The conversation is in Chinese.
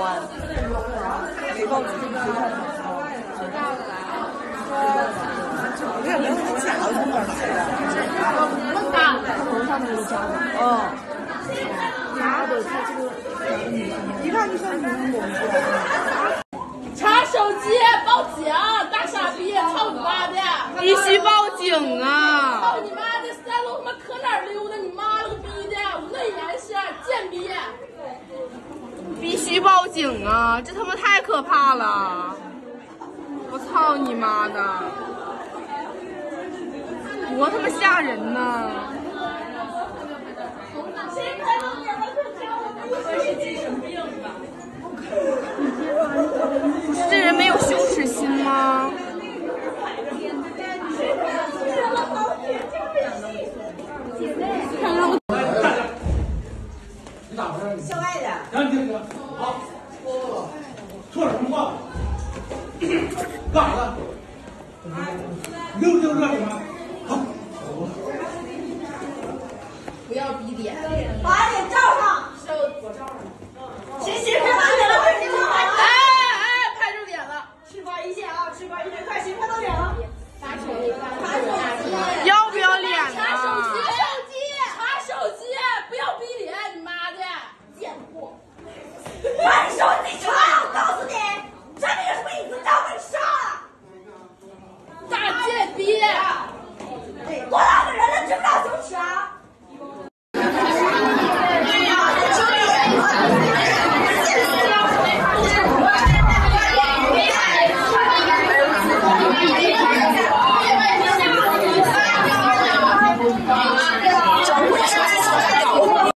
我没，从哪来的？大，他上的。哦。这个看就像。查手机，报警！大傻逼，操你妈的！必须报警啊！你妈！警啊！这他妈太可怕了！我操你妈的！多他妈吓人呢！谁开门给我是精神病吧？不是这人没有羞耻心吗？校外的。说什么话？干啥呢？溜溜这什么？好，不要逼脸！把脸照